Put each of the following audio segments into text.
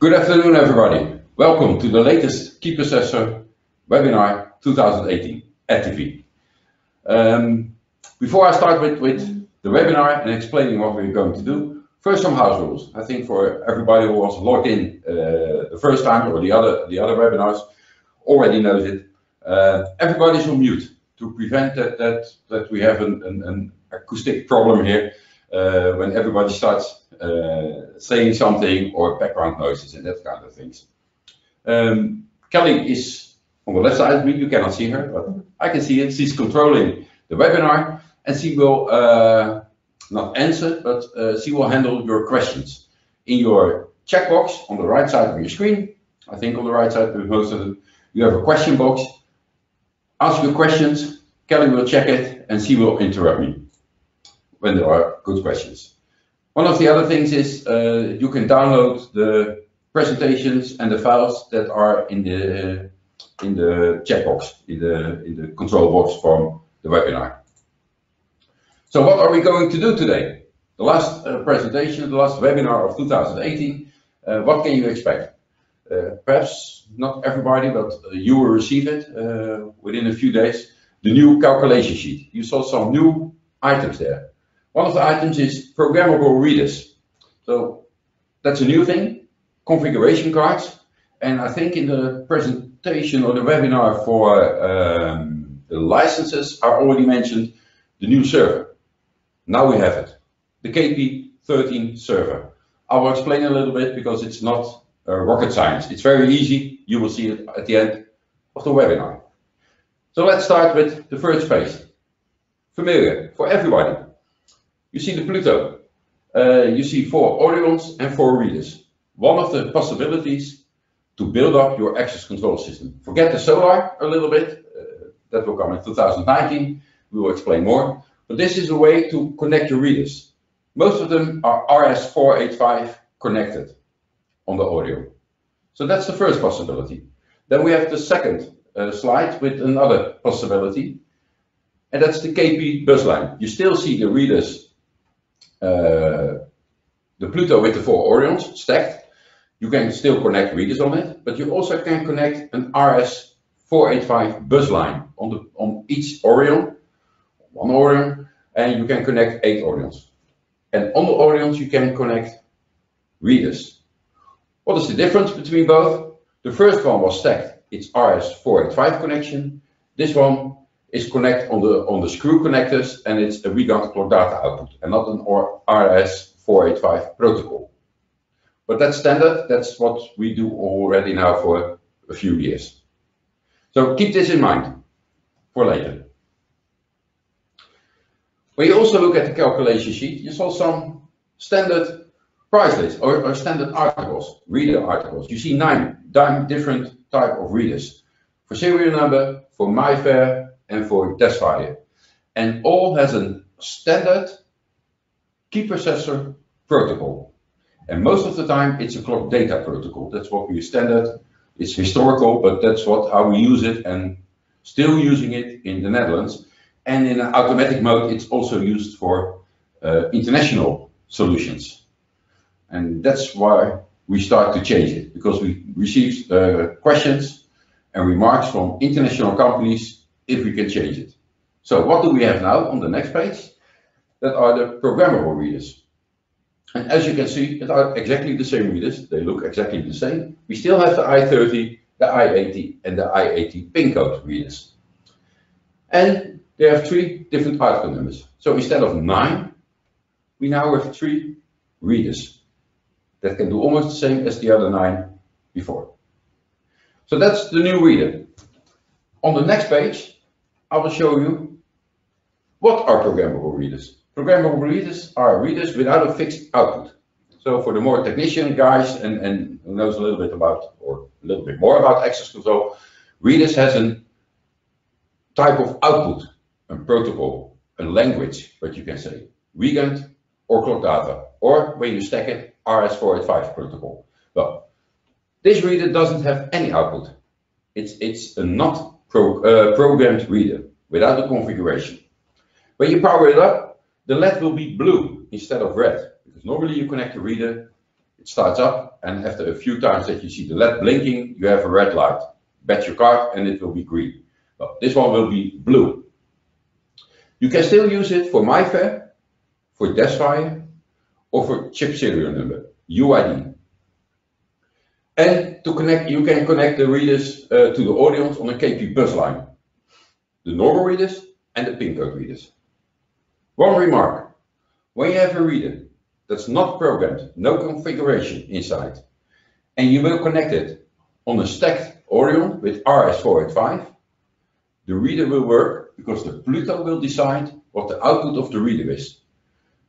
Good afternoon, everybody. Welcome to the latest Key Processor webinar 2018 at TV. Um, before I start with, with the webinar and explaining what we're going to do, first some house rules. I think for everybody who was logged in uh, the first time or the other the other webinars already knows it. Uh, everybody's on mute to prevent that that that we have an, an, an acoustic problem here uh, when everybody starts uh, saying something or background noises and that kind of things. Um, Kelly is on the left side of me, you cannot see her, but I can see it. She's controlling the webinar and she will uh, not answer, but uh, she will handle your questions. In your checkbox on the right side of your screen, I think on the right side most of them, you have a question box. Ask your questions, Kelly will check it and she will interrupt me when there are good questions. One of the other things is uh, you can download the presentations and the files that are in the in the chat box, in the in the control box from the webinar. So what are we going to do today? The last uh, presentation, the last webinar of 2018, uh, what can you expect? Uh, perhaps not everybody, but uh, you will receive it uh, within a few days, the new calculation sheet. You saw some new items there. One of the items is programmable readers. So that's a new thing, configuration cards. And I think in the presentation or the webinar for um, the licenses, I already mentioned the new server. Now we have it, the KP13 server. I will explain a little bit because it's not uh, rocket science. It's very easy. You will see it at the end of the webinar. So let's start with the first page. Familiar for everybody. You see the Pluto. Uh, you see four Orions and four readers. One of the possibilities to build up your access control system. Forget the solar a little bit. Uh, that will come in 2019. We will explain more. But this is a way to connect your readers. Most of them are RS485 connected on the audio. So that's the first possibility. Then we have the second uh, slide with another possibility. And that's the KP bus line. You still see the readers Uh, the Pluto with the four Orions stacked. You can still connect readers on it, but you also can connect an RS485 bus line on the on each Orion, one Orion, and you can connect eight Orions. And on the Orions you can connect readers. What is the difference between both? The first one was stacked, it's RS485 connection. This one is connect on the on the screw connectors and it's a read clock data output and not an RS485 protocol. But that's standard, that's what we do already now for a few years. So keep this in mind for later. When you also look at the calculation sheet, you saw some standard price lists or, or standard articles, reader articles. You see nine, nine different type of readers. For serial number, for MIFARE, and for DESFire. And all has a standard key processor protocol. And most of the time it's a clock data protocol. That's what we standard. It's historical, but that's what how we use it and still using it in the Netherlands. And in an automatic mode, it's also used for uh, international solutions. And that's why we start to change it because we received uh, questions and remarks from international companies if we can change it. So what do we have now on the next page? That are the programmable readers. And as you can see, it are exactly the same readers. They look exactly the same. We still have the I30, the I80, and the I80 pin code readers. And they have three different article numbers. So instead of nine, we now have three readers that can do almost the same as the other nine before. So that's the new reader. On the next page, I will show you what are programmable readers. Programmable readers are readers without a fixed output. So for the more technician guys and, and who knows a little bit about or a little bit more about access control, readers has a type of output, a protocol, a language, what you can say, Wiegand or clock data, or when you stack it, RS485 protocol. Well, this reader doesn't have any output. It's, it's a not pro, uh, programmed reader without the configuration. When you power it up, the LED will be blue instead of red, because normally you connect the reader, it starts up, and after a few times that you see the LED blinking, you have a red light. Batch your card, and it will be green. Well, this one will be blue. You can still use it for MIFARE, for DESFire, or for chip serial number, UID. And to connect, you can connect the readers uh, to the audience on a KP bus line. The normal readers and the pin code readers. One remark, when you have a reader that's not programmed, no configuration inside, and you will connect it on a stacked Orion with RS485, the reader will work because the Pluto will decide what the output of the reader is.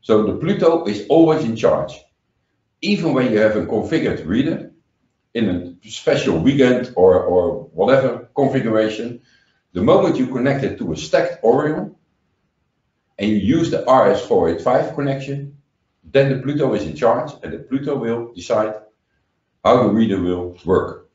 So the Pluto is always in charge. Even when you have a configured reader in a special Wiegand or, or whatever configuration, the moment you connect it to a stacked Orion and you use the RS485 connection, then the Pluto is in charge and the Pluto will decide how the reader will work.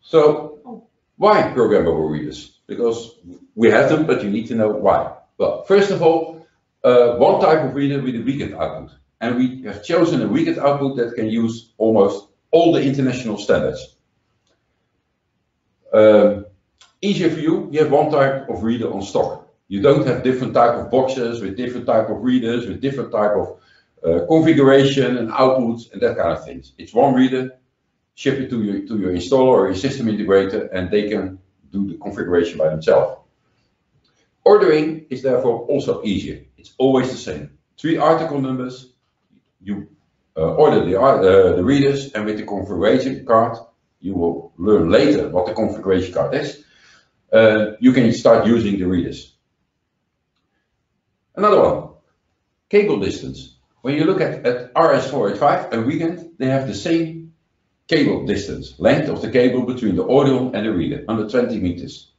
So why programmable readers? Because we have them, but you need to know why. Well, first of all, uh, one type of reader with a Wiegand output. And we have chosen a Wiegand output that can use almost all the international standards. Um, easier for you, you have one type of reader on stock. You don't have different type of boxes with different type of readers, with different type of uh, configuration and outputs and that kind of things. It's one reader, ship it to your, to your installer or your system integrator, and they can do the configuration by themselves. Ordering is therefore also easier. It's always the same. Three article numbers, you uh, order the, uh, the readers, and with the configuration card, you will learn later what the configuration card is. Uh, you can start using the readers. Another one, cable distance. When you look at, at RS485 and Wiegand, they have the same cable distance, length of the cable between the audio and the reader, under 20 meters.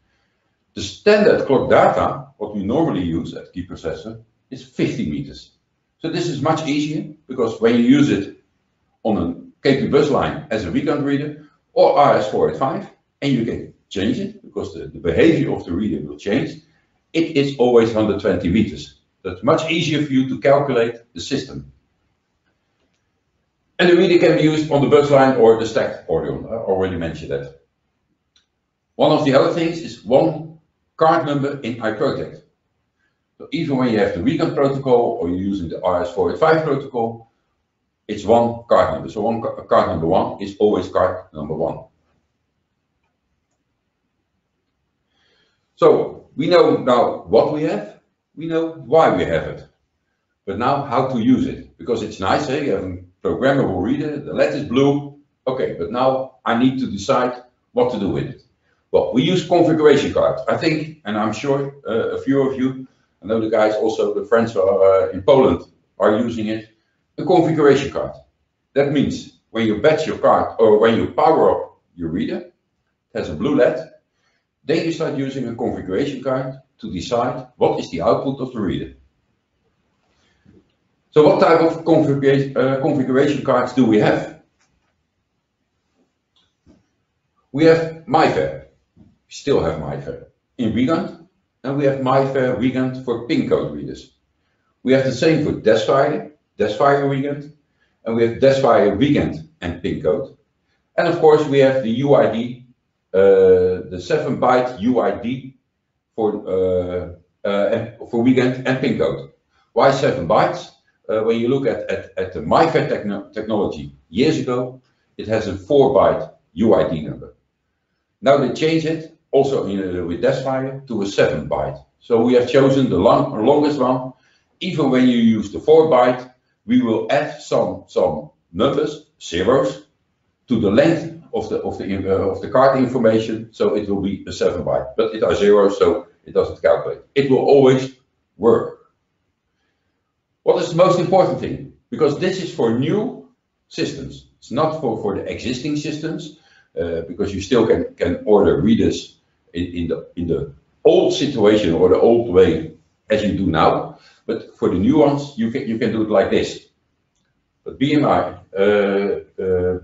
The standard clock data, what we normally use at key processor, is 50 meters. So this is much easier because when you use it on a KP bus line as a Wiegand reader or RS485, and you can change it because the, the behavior of the reader will change, it is always 120 meters. That's much easier for you to calculate the system. And the reader can be used on the bus line or the stacked Orion. I already mentioned that. One of the other things is one card number in iProtect. So even when you have the Wiegand protocol or you're using the RS485 protocol, it's one card number. So one card number one is always card number one. So we know now what we have, we know why we have it. But now how to use it, because it's nice, hey, you have a programmable reader, the is blue, okay, but now I need to decide what to do with it. Well, we use configuration cards. I think, and I'm sure uh, a few of you, I know the guys also, the friends are uh, in Poland are using it, a configuration card. That means when you batch your card or when you power up your reader, it has a blue LED, then you start using a configuration card to decide what is the output of the reader. So what type of configuration, uh, configuration cards do we have? We have MIFARE. We still have MIFARE in Wiegand, and we have MIFARE Wiegand for pin code readers. We have the same for DESFire, DESFire Wiegand, and we have DESFire Wiegand and pin code. And of course, we have the UID, uh, the 7 byte UID for, uh, uh, for Wiegand and pin code. Why 7 bytes? Uh, when you look at, at, at the MIFARE techno technology years ago, it has a 4 byte UID number. Now they change it also in, uh, with DESFire to a 7 byte. So we have chosen the long, longest one. Even when you use the 4 byte, we will add some, some numbers, zeros, to the length of the of the uh, of the card information, so it will be a 7 byte. But it are zeros, so it doesn't calculate. It will always work. What is the most important thing? Because this is for new systems. It's not for, for the existing systems, uh, because you still can, can order readers in, in, the, in the old situation or the old way as you do now. But for the new ones, you can, you can do it like this. But be in mind, uh, uh,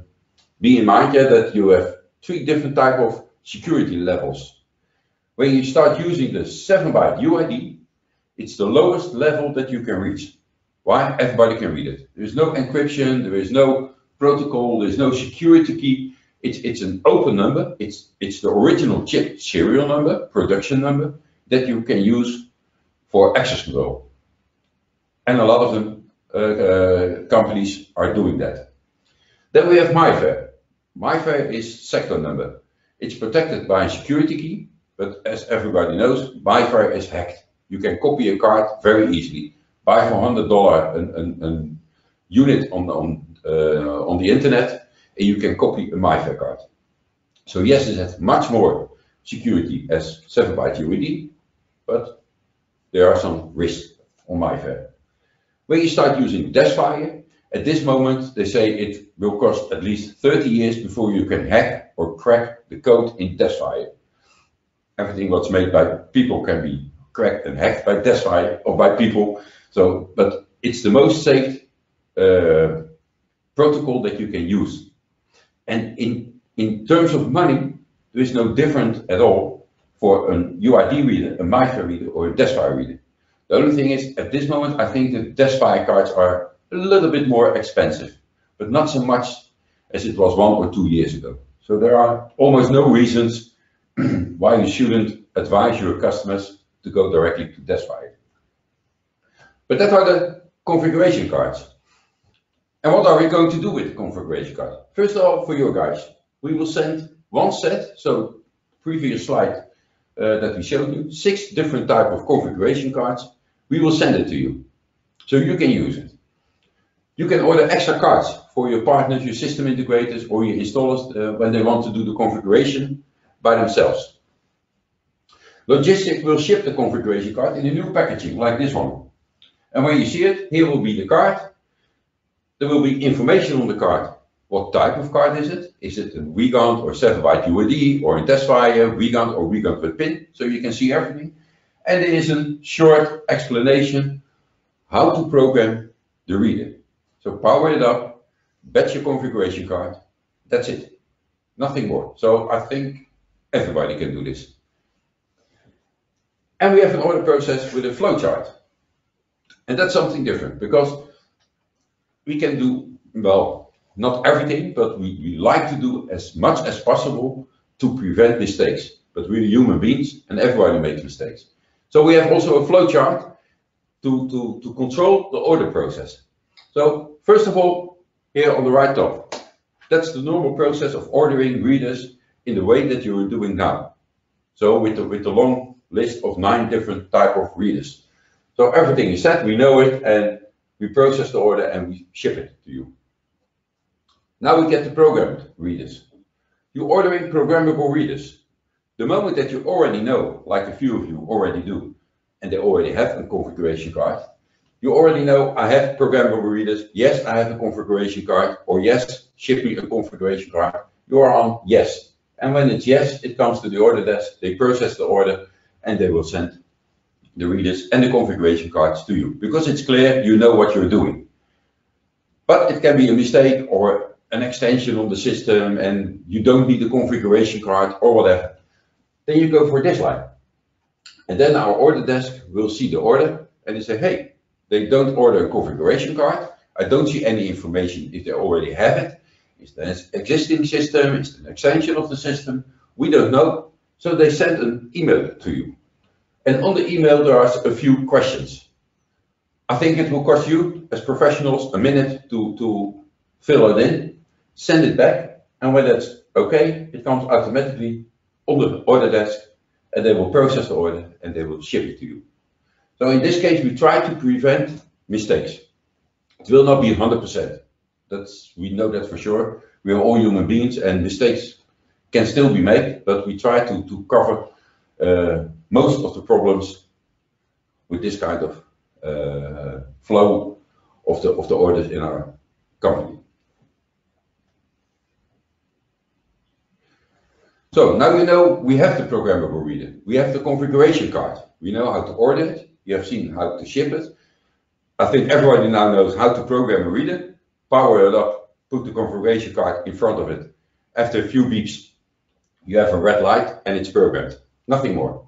be in mind yeah, that you have three different type of security levels. When you start using the 7 byte UID, it's the lowest level that you can reach. Why? Everybody can read it. There is no encryption, there is no protocol, there's no security key. It's, it's an open number. It's, it's the original chip serial number, production number, that you can use for access control. And a lot of them, uh, uh, companies are doing that. Then we have MIFARE. MIFARE is sector number. It's protected by a security key, but as everybody knows, MIFARE is hacked. You can copy a card very easily. Buy for $100 an, an, an unit on, on, uh, on the internet, and you can copy a MIFARE card. So yes, it has much more security as 7-byte UID, but there are some risks on MIFARE. When you start using Desfire, at this moment, they say it will cost at least 30 years before you can hack or crack the code in Desfire. Everything what's made by people can be cracked and hacked by Desfire or by people. So, but it's the most safe uh, protocol that you can use. And in, in terms of money, there is no difference at all for an UID reader, a MIFARE reader, or a Desfire reader. The only thing is, at this moment, I think the Desfire cards are a little bit more expensive, but not so much as it was one or two years ago. So there are almost no reasons why you shouldn't advise your customers to go directly to Desfire. But that are the configuration cards. And what are we going to do with the configuration card? First of all, for your guys, we will send one set, so previous slide uh, that we showed you, six different type of configuration cards. We will send it to you, so you can use it. You can order extra cards for your partners, your system integrators, or your installers uh, when they want to do the configuration by themselves. Logistic will ship the configuration card in a new packaging like this one. And when you see it, here will be the card. There will be information on the card. What type of card is it? Is it a Wiegand or 7-byte UID or a Desfire, Wiegand or Wiegand with PIN? So you can see everything. And there is a short explanation how to program the reader. So power it up, batch your configuration card. That's it. Nothing more. So I think everybody can do this. And we have an order process with a flowchart. And that's something different because we can do, well, not everything, but we, we like to do as much as possible to prevent mistakes. But we're human beings and everybody makes mistakes. So we have also a flowchart to, to, to control the order process. So First of all, here on the right top, that's the normal process of ordering readers in the way that you are doing now. So with the, with the long list of nine different type of readers. So everything is set, we know it, and we process the order and we ship it to you. Now we get the programmed readers. You're ordering programmable readers. The moment that you already know, like a few of you already do, and they already have a configuration card, you already know I have programmable readers. Yes, I have a configuration card. Or yes, ship me a configuration card. You are on yes. And when it's yes, it comes to the order desk. They process the order and they will send the readers and the configuration cards to you. Because it's clear, you know what you're doing. But it can be a mistake or an extension on the system and you don't need the configuration card or whatever. Then you go for this line. And then our order desk will see the order and they say, hey, they don't order a configuration card. I don't see any information if they already have it. Is it an existing system? Is it an extension of the system? We don't know. So they send an email to you. And on the email, there are a few questions. I think it will cost you, as professionals, a minute to, to fill it in, send it back, and when that's okay, it comes automatically on the order desk, and they will process the order, and they will ship it to you. So in this case, we try to prevent mistakes. It will not be 100%. That's, we know that for sure. We are all human beings and mistakes can still be made, but we try to, to cover uh, most of the problems with this kind of uh, flow of the, of the orders in our company. So now you know we have the programmable reader. We have the configuration card. We know how to order it. You have seen how to ship it. I think everybody now knows how to program a reader, power it up, put the configuration card in front of it. After a few beeps, you have a red light and it's programmed. Nothing more.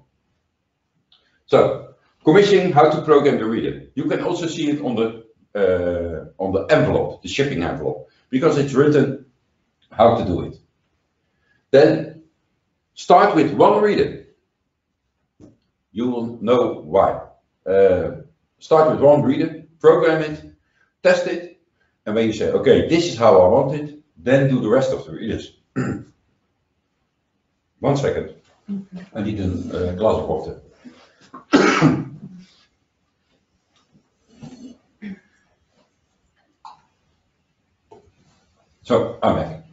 So, commissioning how to program the reader. You can also see it on the uh, on the envelope, the shipping envelope, because it's written how to do it. Then start with one reader. You will know why. Uh, start with one reader, program it, test it, and when you say, okay, this is how I want it, then do the rest of the readers. one second. I need a uh, glass of water. so I'm back.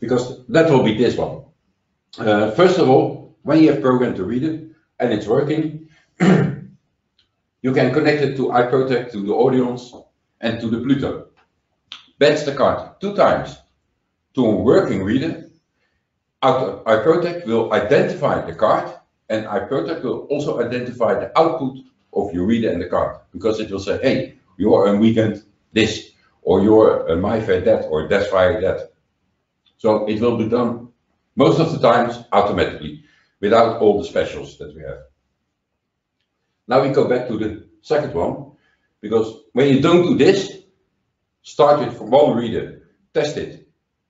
Because that will be this one. Uh, first of all, when you have programmed the reader and it's working, you can connect it to iProtect, to the Audience, and to the Pluto. Batch the card two times to a working reader. iProtect will identify the card, and iProtect will also identify the output of your reader and the card, because it will say, hey, you're on Wiegand this, or you're a MIFARE that, or that's why that. So it will be done most of the times automatically, without all the specials that we have. Now we go back to the second one, because when you don't do this, start with from one reader, test it.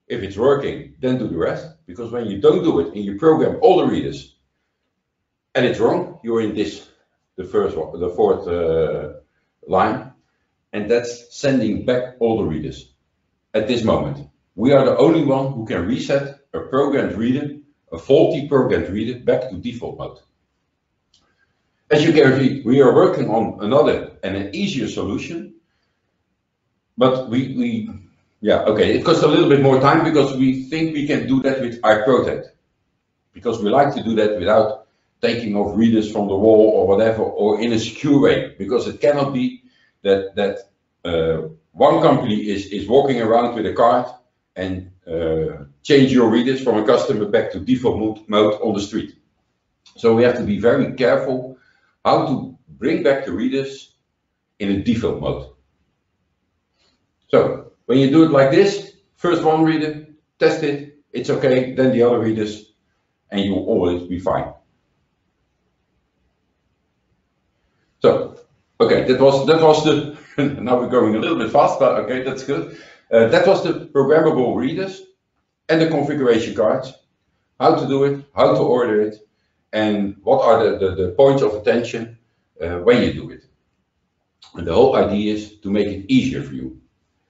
If it's working, then do the rest. Because when you don't do it and you program all the readers and it's wrong, you're in this, the first one, the fourth uh, line, and that's sending back all the readers at this moment. We are the only one who can reset a programmed reader, a faulty programmed reader, back to default mode. As you can see, we are working on another and an easier solution, but we, we yeah, okay, it costs a little bit more time because we think we can do that with iProtect. Because we like to do that without taking off readers from the wall or whatever, or in a secure way, because it cannot be that, that uh, one company is, is walking around with a card and uh, change your readers from a customer back to default mode, mode on the street. So we have to be very careful how to bring back the readers in a default mode. So when you do it like this, first one reader, test it, it's okay, then the other readers, and you will always be fine. So, okay, that was that was the now we're going a little bit fast, but okay, that's good. Uh, that was the programmable readers and the configuration cards, how to do it, how to order it, and what are the, the, the points of attention uh, when you do it. And the whole idea is to make it easier for you.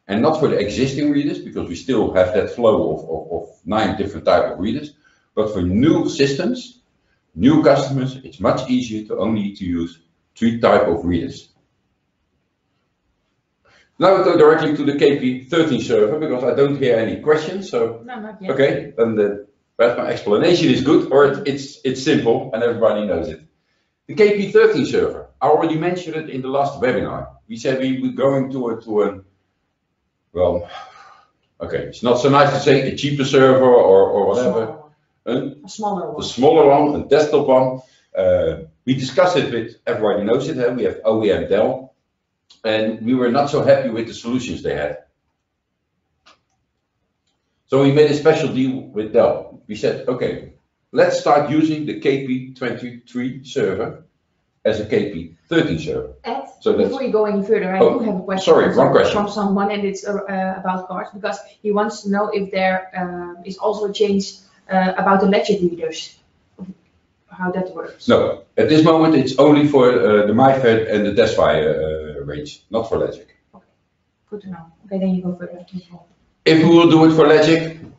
And not for the existing readers, because we still have that flow of, of, of nine different type of readers, but for new systems, new customers, it's much easier to only to use three type of readers. Now we go directly to the KP13 server because I don't hear any questions. So No, okay, then the perhaps my explanation is good or it, it's it's simple and everybody knows it. The KP13 server. I already mentioned it in the last webinar. We said we were going to a to a well, okay, it's not so nice to say a cheaper server or or whatever. Smaller one. A A smaller one. smaller one, a desktop one. Uh, we discussed it with everybody knows it. Huh? We have OEM Dell, and we were not so happy with the solutions they had. So we made a special deal with Dell. We said, okay, let's start using the KP23 server as a KP13 server. Ed, So before you go any further, I Oh, do have a question. sorry, from one question. From someone, and it's uh, uh, about cards, because he wants to know if there uh, is also a change uh, about the ledger readers, how that works. No, at this moment, it's only for uh, the MIFARE and the DESFire uh, range, not for LEGIC. Okay, good to know. Okay, then you go further. If we will do it for LEGIC,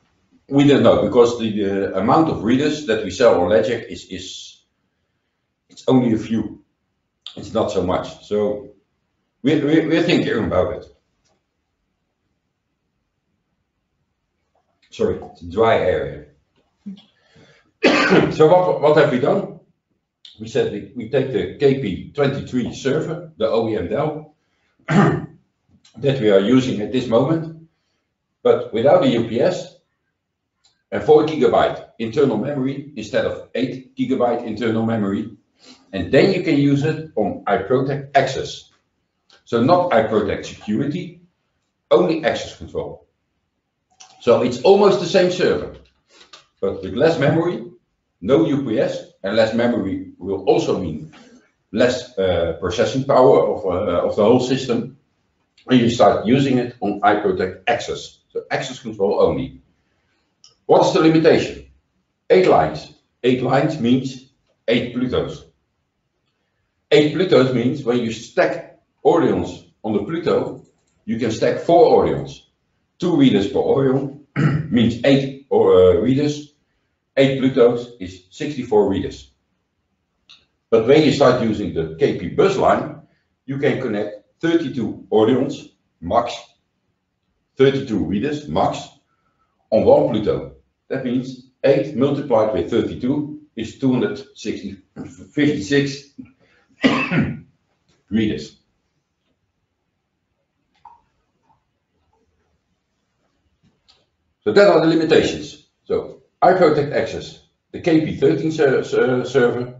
we don't know because the, the amount of readers that we sell on LEGIC is, is it's only a few. It's not so much. So we, we, we're thinking about it. Sorry, it's a dry area. so what, have we done? We said we, take the KP23 server, the OEM Dell, that we are using at this moment, but without the UPS and 4 gigabyte internal memory instead of 8 gigabyte internal memory. And then you can use it on iProtect Access. So not iProtect Security, only access control. So it's almost the same server, but with less memory, no UPS, and less memory will also mean less uh, processing power of, uh, of the whole system. and you start using it on iProtect Access. So access control only. What's the limitation? Eight lines. Eight lines means eight Plutos. Eight Plutos means when you stack Orions on the Pluto, you can stack four Orions. Two readers per Orion means eight uh, readers. Eight Plutos is 64 readers. But when you start using the KP bus line, you can connect 32 Orions max, 32 readers max on one Pluto. That means 8 multiplied by 32 is 256 readers. So that are the limitations. So iProtect Access, the KP13 ser ser server,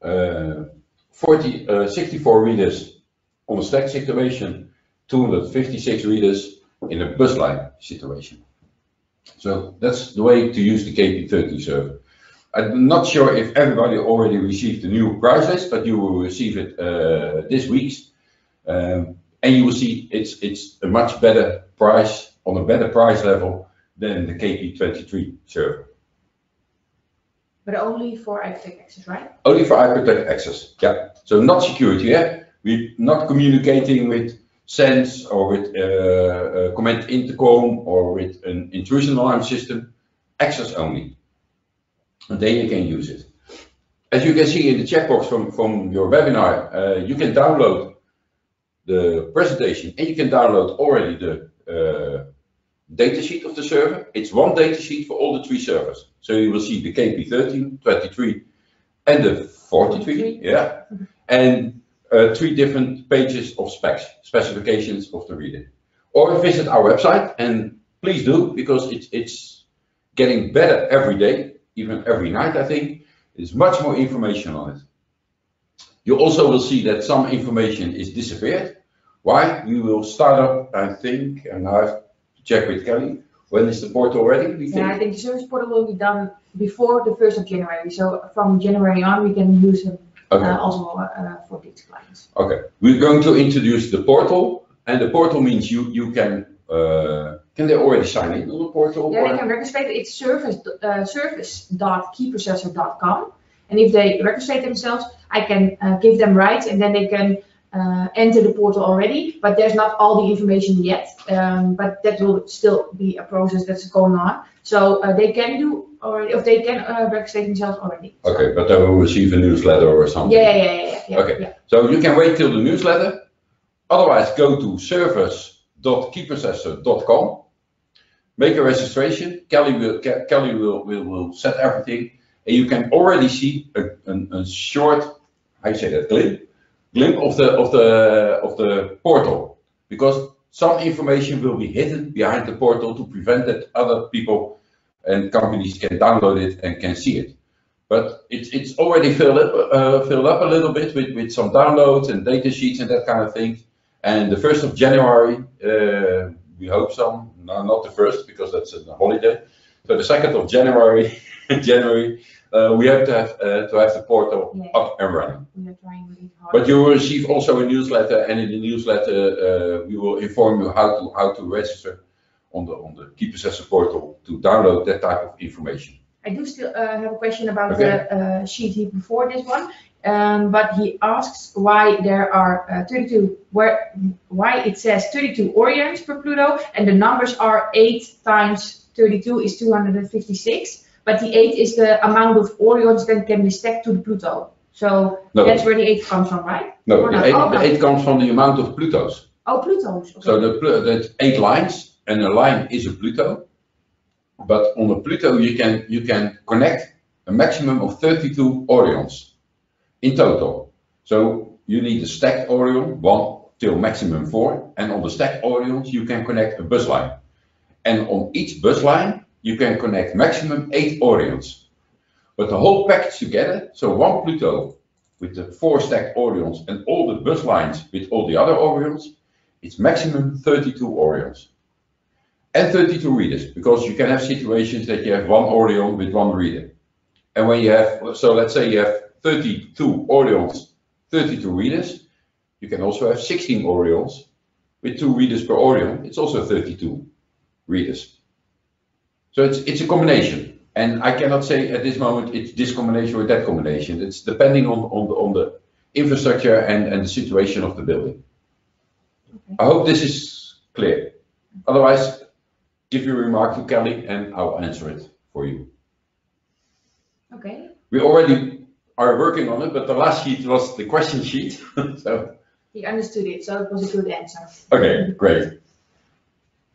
uh, 40, uh, 64 readers on a stack situation, 256 readers in a bus line situation. So that's the way to use the KP13 server. I'm not sure if everybody already received the new price list, but you will receive it uh, this week. Um, and you will see it's it's a much better price on a better price level than the KP23 server. But only for iProtect Access, right? Only for iProtect Access, yeah. So not security, yeah. We're not communicating with Sense or with uh, uh, Commend Intercom or with an intrusion alarm system. Access only. And then you can use it. As you can see in the checkbox from, from your webinar, uh, you can download the presentation and you can download already the datasheet of the server. It's one datasheet for all the three servers. So you will see the KP13, 23, and the 43, yeah, and uh, three different pages of specs, specifications of the reader. Or visit our website, and please do, because it's, it's getting better every day, even every night, I think. There's much more information on it. You also will see that some information is disappeared. Why? We will start up, I think, and I've check with Kelly. When is the portal ready, we Yeah, think? I think the service portal will be done before the first of January. So from January on, we can use it uh, also uh, for these clients. okay. We're going to introduce the portal, and the portal means you, you can, uh, can they already sign in on the portal? Yeah, they can register it. It's service uh, service.keyprocessor.com. And if they register themselves, I can uh, give them rights and then they can uh, enter the portal already. But there's not all the information yet. Um, but that will still be a process that's going on. So uh, they can do already, if they can uh, register themselves already. Okay, but they will receive a newsletter or something. Yeah, yeah, yeah, yeah, yeah. Okay. yeah. So you can wait till the newsletter. Otherwise, go to service.keyprocessor.com. Make a registration. Kelly will Kelly will, will, will set everything, and you can already see a, a, a short, how you say that, glimpse, glimpse of the of the of the portal, because some information will be hidden behind the portal to prevent that other people and companies can download it and can see it. But it's it's already filled up uh, filled up a little bit with, with some downloads and data sheets and that kind of thing. And the first of January, uh, we hope some. No, not the first because that's a holiday. So the second of January, January, uh, we have to have uh, to have the portal Yeah. up and running. We are trying really hard. But you will receive also a newsletter, and in the newsletter uh, we will inform you how to how to register on the on the Key Processor portal to download that type of information. I do still uh, have a question about Okay. the uh, sheet he before this one, um, but he asks why there are uh, 32, where, why it says 32 Orions per Pluto, and the numbers are 8 times 32 is 256, but the 8 is the amount of Orions that can be stacked to the Pluto. So No, that's where the 8 comes from, right? no, the eight, Oh, the eight comes from the amount of Plutos. Oh, Plutos. Okay. So the eight lines, and a line is a Pluto. But on a Pluto, you can you can connect a maximum of 32 Orions in total. So you need a stacked Orion, one till maximum four, and on the stacked Orions you can connect a bus line. And on each bus line you can connect maximum eight Orions. But the whole package together, so one Pluto with the four stacked Orions and all the bus lines with all the other Orions, it's maximum 32 Orions. And 32 readers, because you can have situations that you have one Orion with one reader. And when you have, so let's say you have 32 Orions, 32 readers, you can also have 16 Orions with two readers per Orion. It's also 32 readers. So it's, it's a combination. And I cannot say at this moment it's this combination or that combination. It's depending on, on, the, on the infrastructure and, and the situation of the building. I hope this is clear. Otherwise, give your remark to Kelly and I'll answer it for you. Okay, We already are working on it, but the last sheet was the question sheet. so, he understood it, so it was a good answer. okay, great.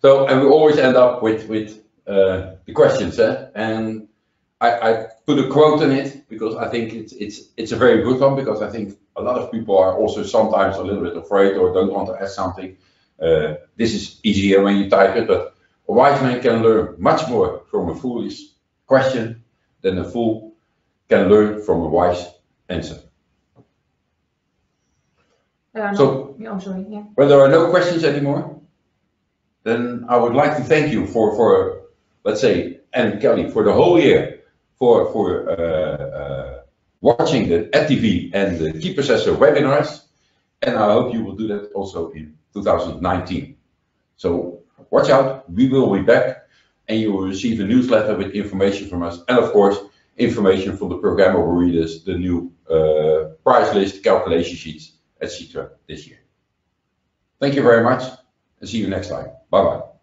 So, and we always end up with, with the questions, eh? and I, I put a quote in it because I think it's, it's, it's a very good one because I think a lot of people are also sometimes a little bit afraid or don't want to ask something. Uh, this is easier when you type it, but a wise man can learn much more from a foolish question than a fool can learn from a wise answer. Uh, So yeah, I'm sorry, yeah. when there are no questions anymore, then I would like to thank you for, for let's say, and Kelly, for the whole year, for, for uh, uh, watching the EdTV and the Key Processor webinars. And I hope you will do that also in 2019. So watch out, we will be back and you will receive a newsletter with information from us. And of course, information from the programmable readers, the new uh, price list, calculation sheets, etc. this year. Thank you very much and see you next time. Bye bye.